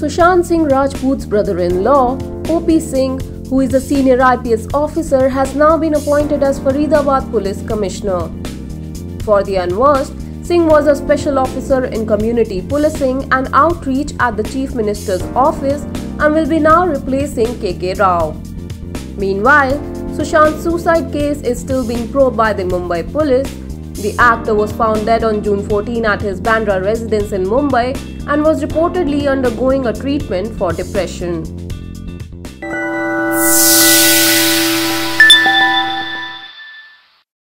Sushant Singh Rajput's brother-in-law, OP Singh, who is a senior IPS officer, has now been appointed as Faridabad Police Commissioner. For the unversed, Singh was a special officer in community policing and outreach at the Chief Minister's office and will be now replacing KK Rao. Meanwhile, Sushant's suicide case is still being probed by the Mumbai police. The actor was found dead on June 14 at his Bandra residence in Mumbai and was reportedly undergoing a treatment for depression.